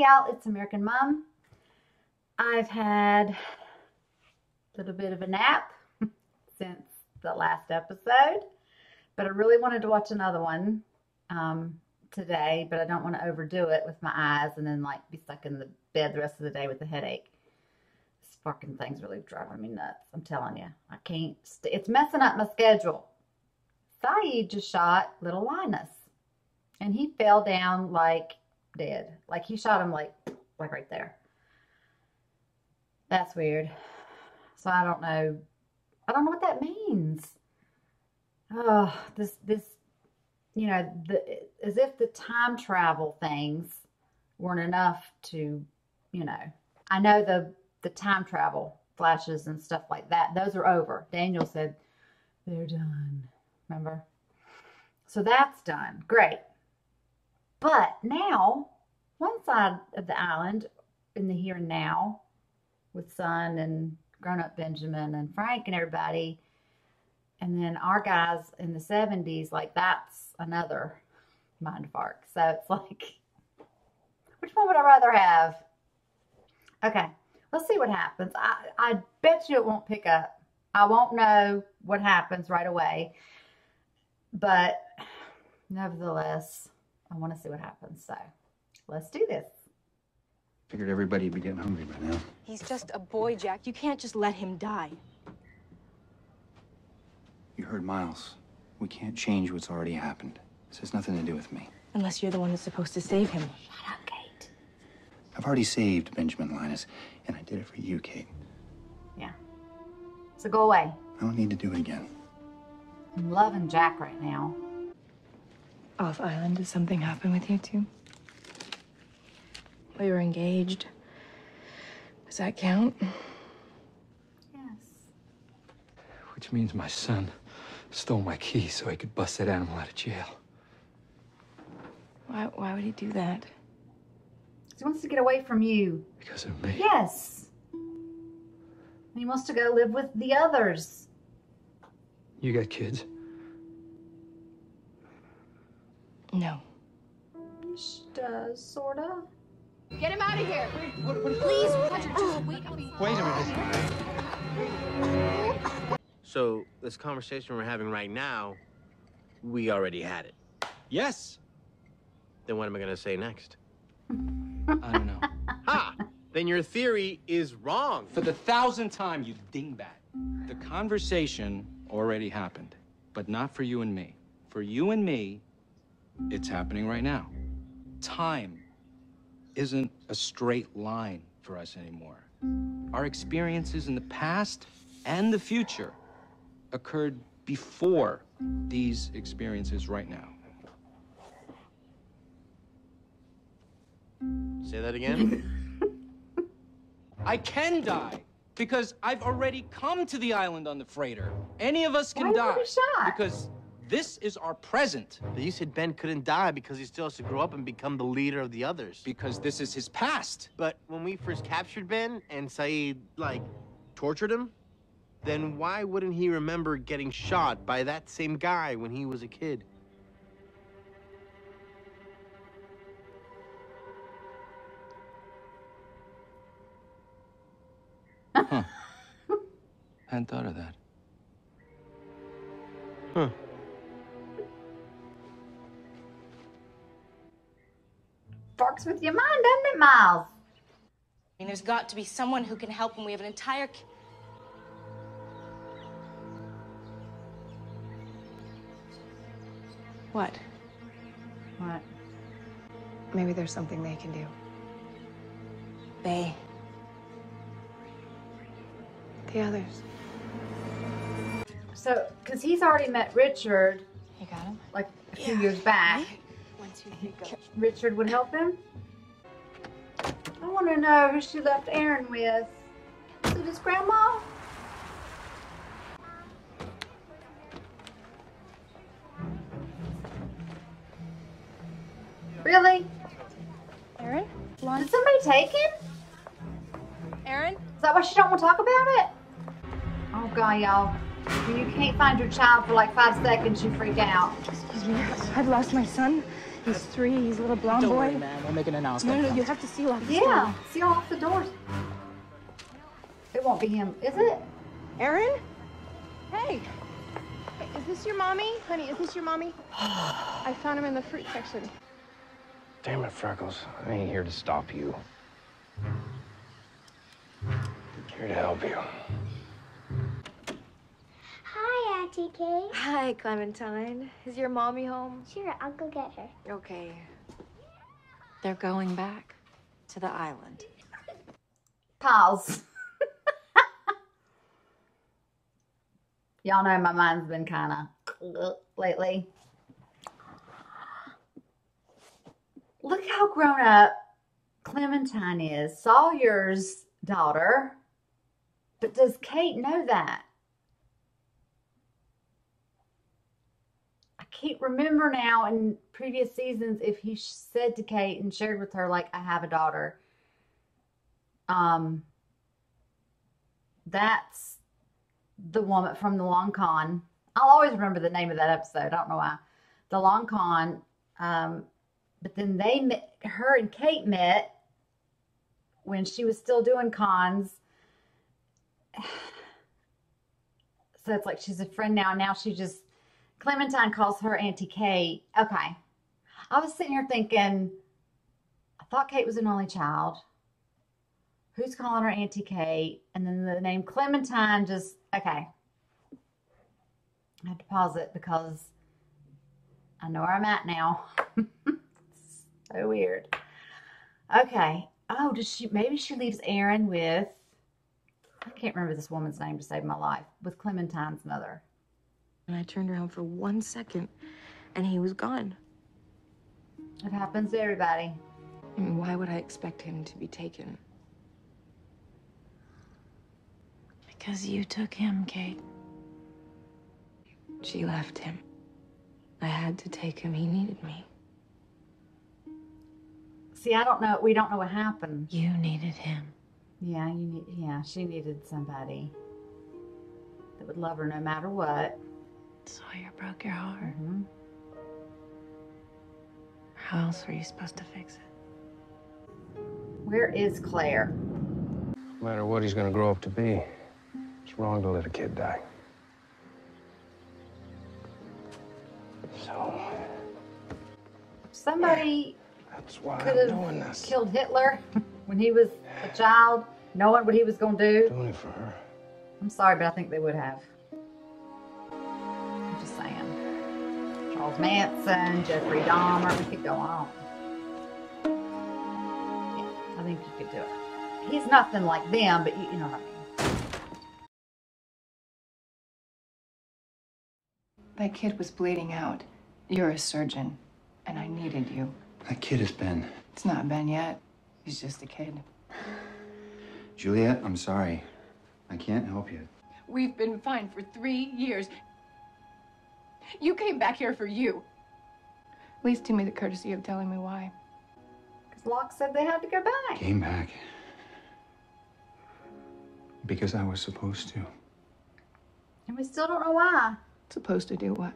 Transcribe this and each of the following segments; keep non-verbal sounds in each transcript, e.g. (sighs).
Y'all, it's American Mum. I've had a little bit of a nap (laughs) since the last episode, but I really wanted to watch another one um, today, but I don't want to overdo it with my eyes and then like be stuck in the bed the rest of the day with a headache. This fucking thing's really driving me nuts. I'm telling you, I can't. St- it's messing up my schedule. Sayid just shot little Linus, and he fell down like dead. Like he shot him like like right there. That's weird. So I don't know. I don't know what that means. Oh, this this you know, the as if the time travel things weren't enough to, you know. I know the the time travel flashes and stuff like that. Those are over. Daniel said they're done. Remember? So that's done. Great. But now, one side of the island in the here and now, with Sun and grown up Benjamin and Frank and everybody, and then our guys in the 70s, like that's another mind fuck. So it's like, which one would I rather have? Okay, let's see what happens. I, I bet you it won't pick up. I won't know what happens right away. But (sighs) nevertheless, I want to see what happens. So let's do this. Figured everybody'd be getting hungry by now. He's just a boy, Jack. You can't just let him die. You heard Miles. We can't change what's already happened. This has nothing to do with me. Unless you're the one that's supposed to save him. Shut up, Kate. I've already saved Benjamin Linus, and I did it for you, Kate. Yeah. So go away. I don't need to do it again. I'm loving Jack right now. Off island, did something happen with you two? We were engaged. Does that count? Yes. Which means my son stole my key so he could bust that animal out of jail. Why, why would he do that? He wants to get away from you. Because of me. Yes. And he wants to go live with the others. You got kids? No. She does, sorta. Get him out of here! Please, Roger, just wait. Wait a minute. So this conversation we're having right now, we already had it. Yes. Then what am I gonna say next? I don't know. Ha! Then your theory is wrong. For the thousandth time, you dingbat. The conversation already happened, but not for you and me. For you and me, it's happening right now. Time isn't a straight line for us anymore. Our experiences in the past and the future occurred before these experiences right now. Say that again. (laughs) I can die because I've already come to the island on the freighter. Any of us can Why die shot? because this is our present. but you said Ben couldn't die because he still has to grow up and become the leader of the others. Because this is his past. But when we first captured Ben and Sayid, like, tortured him, then why wouldn't he remember getting shot by that same guy when he was a kid? Huh. (laughs) Hadn't thought of that. Huh. Fucks with your mind, doesn't it, Miles? I mean, there's got to be someone who can help him. We have an entire. What? What? Maybe there's something they can do. They. The others. So, because he's already met Richard, You got him? like a few years back. One, two, three, go. Richard would help him? I want to know who she left Aaron with. Is it his grandma? Really? Aaron? Lon? Did somebody take him? Aaron? Is that why she don't want to talk about it? Oh god, y'all. When you can't find your child for like five seconds, you freak out. Excuse me. (laughs) I've lost my son He's three. He's a little blonde Don't boy. worry, man. We'll make an announcement. no, no. You have to seal off the Yeah, seal off the doors. It won't be him, is it? Aaron? Hey. Hey, Is this your mommy? Honey, is this your mommy? (sighs) I found him in the fruit section. Damn it, Freckles. I ain't here to stop you. I'm Here to help you. Hi, Auntie Kay. Hi, Clementine. Is your mommy home? Sure, I'll go get her. Okay. They're going back to the island. Pause. (laughs) Y'all know my mind's been kind of lately. Look how grown up Clementine is, Sawyer's daughter. But does Kate know that? Can't remember now in previous seasons if he said to Kate and shared with her, like, I have a daughter. Um, that's the woman from the long con. I'll always remember the name of that episode. I don't know why. The long con. Um, but then they met, her and Kate met when she was still doing cons. (sighs) So it's like she's a friend now. Now she just, Clementine calls her Auntie Kate. Okay. I was sitting here thinking, I thought Kate was an only child. Who's calling her Auntie Kate? And then the name Clementine just, okay. I had to pause it because I know where I'm at now. (laughs) so weird. Okay. Oh, does she, maybe she leaves Aaron with, I can't remember this woman's name to save my life, with Clementine's mother. And I turned around for one second, and he was gone. It happens to everybody. I mean, why would I expect him to be taken? Because you took him, Kate. She left him. I had to take him. He needed me. See, I don't know. We don't know what happened. You needed him. Yeah, you need. Yeah, she needed somebody that would love her no matter what. Sawyer broke your heart. Mhm. How else were you supposed to fix it? Where is Claire? No matter what he's gonna grow up to be, it's wrong to let a kid die. So, Somebody that's why could I'm have doing this. killed Hitler when he was a child, knowing what he was going to do. Doing it for her. I'm sorry, but I think they would have. Charles Manson, Jeffrey Dahmer, we could go on. Yeah, I think you could do it. He's nothing like them, but you, you know what I mean. That kid was bleeding out. You're a surgeon, and I needed you. That kid has been. It's not Ben yet. He's just a kid. Juliet, I'm sorry. I can't help you. We've been fine for three years. You came back here for you. At least do me the courtesy of telling me why. Because Locke said they had to go back. Came back. Because I was supposed to. And we still don't know why. Supposed to do what?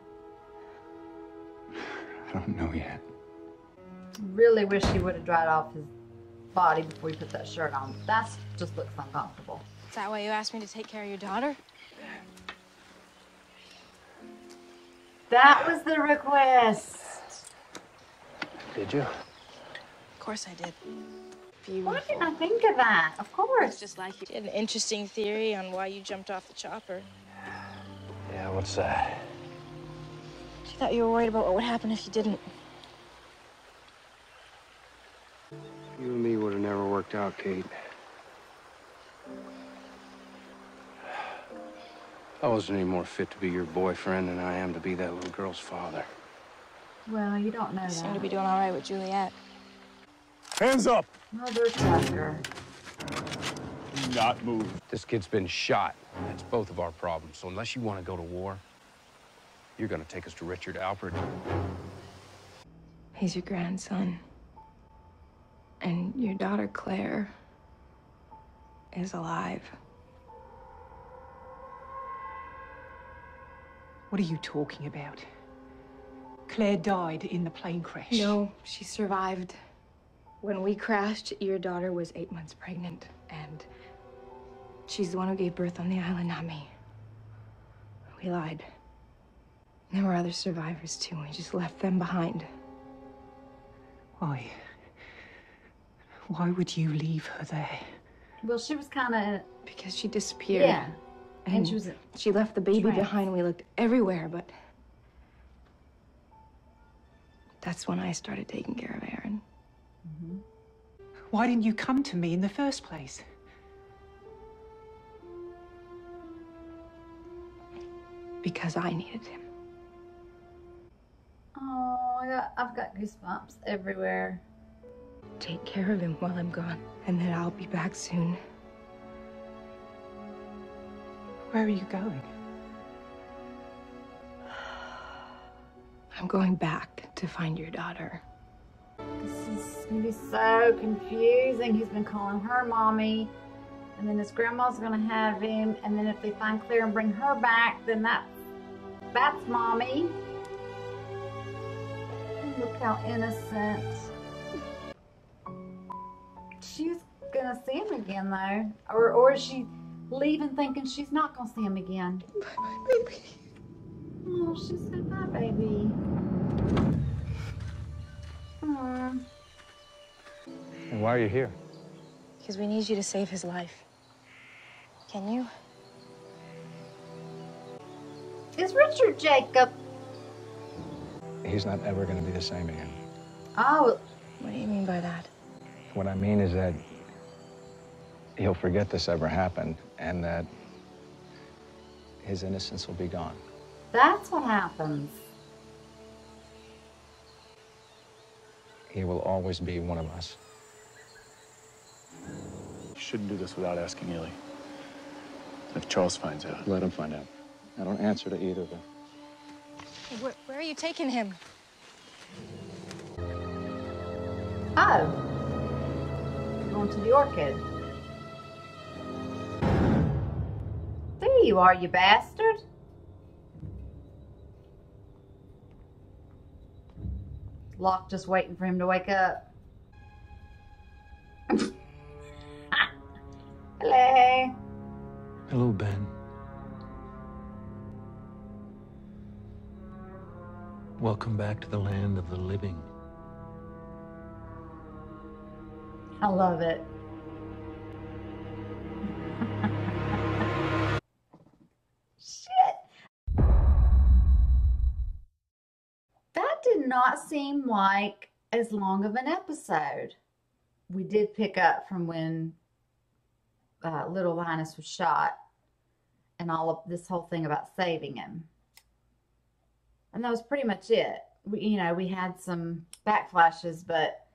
I don't know yet. Really wish he would have dried off his body before he put that shirt on. That just looks uncomfortable. Is that why you asked me to take care of your daughter? That was the request. Did you? Of course I did. Why didn't I think of that? Of course. It's just like you did an interesting theory on why you jumped off the chopper. Yeah, what's that? She thought you were worried about what would happen if you didn't. You and me would have never worked out, Kate. I wasn't any more fit to be your boyfriend than I am to be that little girl's father. Well, you don't know You seem to be doing all right with Juliet. Hands up! Mother Tucker. Do not move. This kid's been shot. That's both of our problems. So unless you want to go to war, you're going to take us to Richard Alpert. He's your grandson. And your daughter, Claire, is alive. What are you talking about? Claire died in the plane crash. No, she survived. When we crashed, your daughter was eight months pregnant, and she's the one who gave birth on the island, not me. We lied. There were other survivors too. We just left them behind. Why? Why would you leave her there? Well, she was kind of Because she disappeared. yeah, and, she was She left the baby Trance. behind. We looked everywhere, but that's when I started taking care of Aaron. Mm-hmm. Why didn't you come to me in the first place? Because I needed him. oh, I got I've got goosebumps everywhere. Take care of him while I'm gone, and then I'll be back soon. Where are you going? I'm going back to find your daughter. This is gonna be so confusing. He's been calling her mommy, and then his grandma's gonna have him, and then if they find Claire and bring her back, then that's that's mommy. Look how innocent. She's gonna see him again though, or or she leaving thinking she's not gonna see him again? Bye bye, baby. Oh, she said bye, baby. Aw. And why are you here? Because we need you to save his life. Can you? Is Richard Jacob? He's not ever going to be the same again. Oh, What do you mean by that? What I mean is that he'll forget this ever happened and that his innocence will be gone. that's what happens. He will always be one of us. You shouldn't do this without asking Ellie. If Charles finds out. Let him find out. I don't answer to either of them. Where, where are you taking him? Oh. Going to the orchid. You are, you bastard. Locke just waiting for him to wake up. (laughs) Hello. Hello, Ben. Welcome back to the land of the living. I love it. Not seem like as long of an episode. We did pick up from when uh, little Linus was shot and all of this whole thing about saving him. And that was pretty much it. We, you know, we had some backflashes, but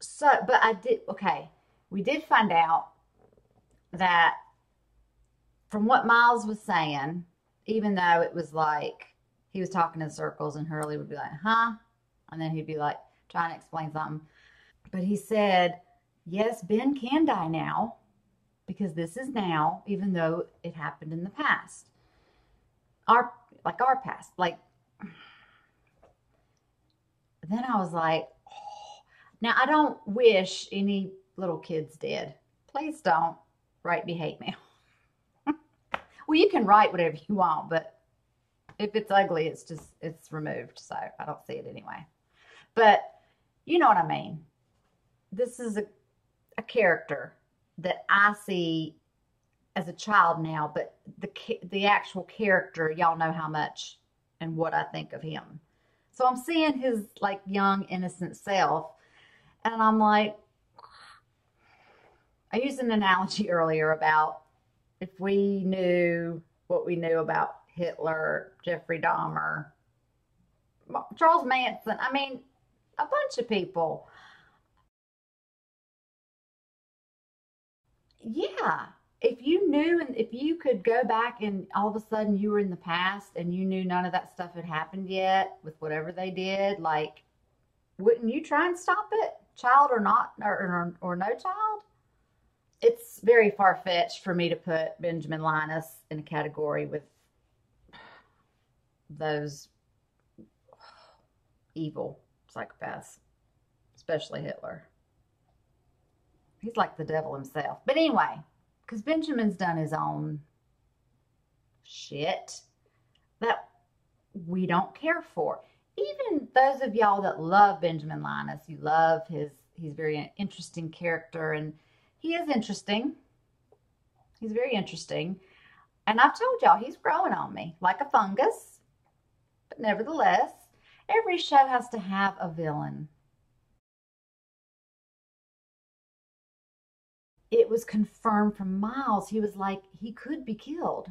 so, but I did, okay, we did find out that from what Miles was saying, even though it was like he was talking in circles and Hurley would be like, huh? And then he'd be like trying to explain something. But he said, yes, Ben can die now because this is now, even though it happened in the past. Our, like our past. Like, then I was like, oh. now, I don't wish any little kids dead. Please don't write me hate mail. (laughs) well, you can write whatever you want, but if it's ugly, it's just, it's removed. So I don't see it anyway. But you know what I mean. This is a, a character that I see as a child now, but the, the actual character, y'all know how much and what I think of him. So I'm seeing his like young, innocent self and I'm like, I used an analogy (laughs) earlier about if we knew what we knew about Hitler, Jeffrey Dahmer, Charles Manson, I mean, a bunch of people. Yeah. If you knew and if you could go back and all of a sudden you were in the past and you knew none of that stuff had happened yet with whatever they did, like, wouldn't you try and stop it? child or not or, or, or no child it's very far-fetched for me to put benjamin linus in a category with those evil psychopaths, especially Hitler. He's like the devil himself. But anyway, because Benjamin's done his own shit that we don't care for. Even those of y'all that love Benjamin Linus, you love his, he's very interesting character, and he is interesting. He's very interesting. And I've told y'all, he's growing on me like a fungus. But nevertheless, every show has to have a villain. It was confirmed from Miles. He was like, he could be killed.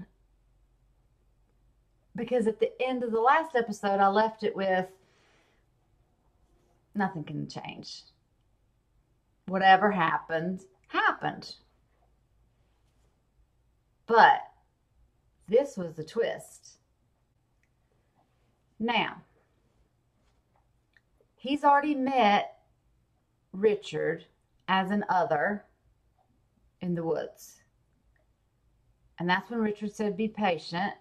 Because at the end of the last episode, I left it with nothing can change. Whatever happened, happened. But this was the twist. Now, he's already met Richard as an other in the woods. And that's when Richard said, Be patient.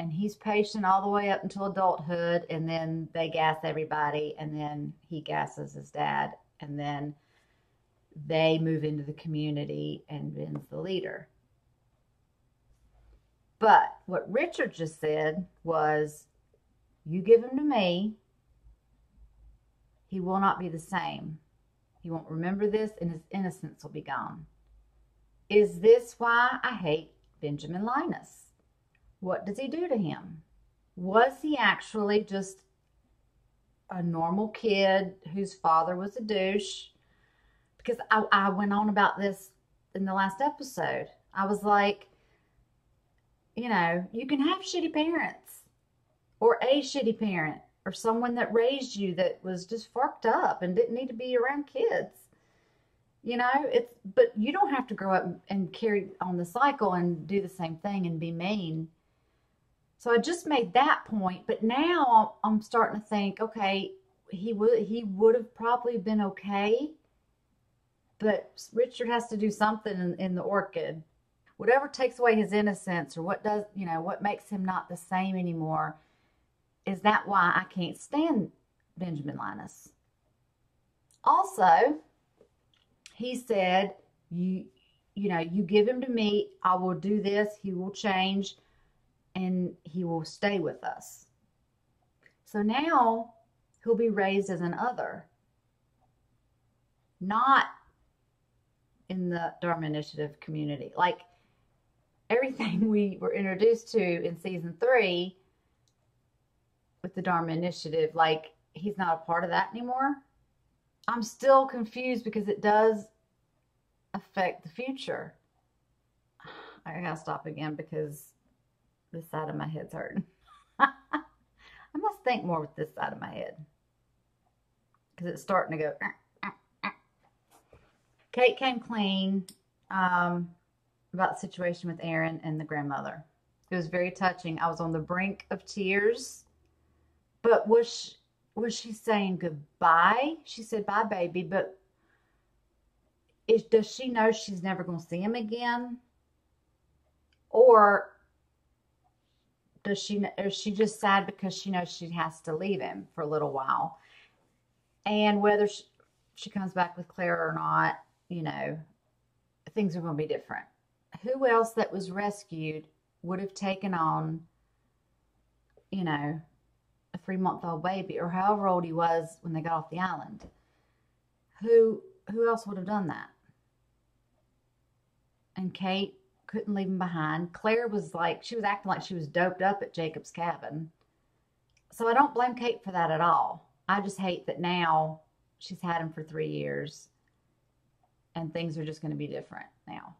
And he's patient all the way up until adulthood. And then they gas everybody. And then he gasses his dad. And then they move into the community and Ben's the leader. But what Richard just said was, You give him to me, he will not be the same. He won't remember this, and his innocence will be gone. Is this why I hate Benjamin Linus? What does he do to him? Was he actually just a normal kid whose father was a douche? Because I, I went on about this in the last episode. I was like, you know, you can have shitty parents or a shitty parent or someone that raised you that was just fucked up and didn't need to be around kids. You know, it's but you don't have to grow up and carry on the cycle and do the same thing and be mean. So I just made that point, but now I'm starting to think, okay, he would he would have probably been okay, but Richard has to do something in, in the orchid whatever takes away his innocence or what does, you know, what makes him not the same anymore, is that why I can't stand Benjamin Linus? Also, he said, you, you know, you give him to me, I will do this, he will change, and he will stay with us. So now he'll be raised as an other, not in the Dharma Initiative community. Like everything (laughs) we were introduced to in season three with the Dharma Initiative, like he's not a part of that anymore. I'm still confused because it does affect the future. I gotta stop again because this side of my head's hurting. (laughs) I must think more with this side of my head because it's starting to go. Uh, uh, uh. Kate came clean. Um, about the situation with Aaron and the grandmother. It was very touching. I was on the brink of tears. But was she, was she saying goodbye? She said bye, baby. But is, does she know she's never going to see him again? Or does she is she just sad because she knows she has to leave him for a little while? And whether she, she comes back with Claire or not, you know, things are going to be different who else that was rescued would have taken on, you know, three month old baby or however old he was when they got off the island? Who who else would have done that? And Kate couldn't leave him behind. Claire was like she was acting like she was doped up at Jacob's cabin. So I don't blame Kate for that at all. I just hate that now she's had him for three years and things are just going to be different now.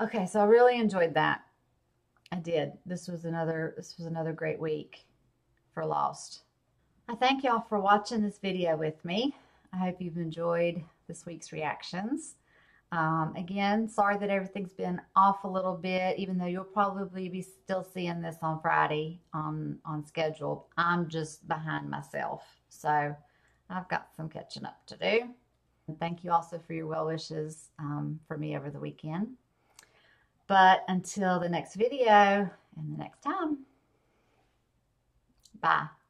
Okay, so I really enjoyed that. I did. This was another this was another great week for Lost. I thank y'all for watching this video with me. I hope you've enjoyed this week's reactions. Um, again, sorry that everything's been off a little bit, even though you'll probably be still seeing this on Friday on, on schedule. I'm just behind myself. So I've got some catching up to do. And thank you also for your well wishes um, for me over the weekend. But until the next video and the next time, bye.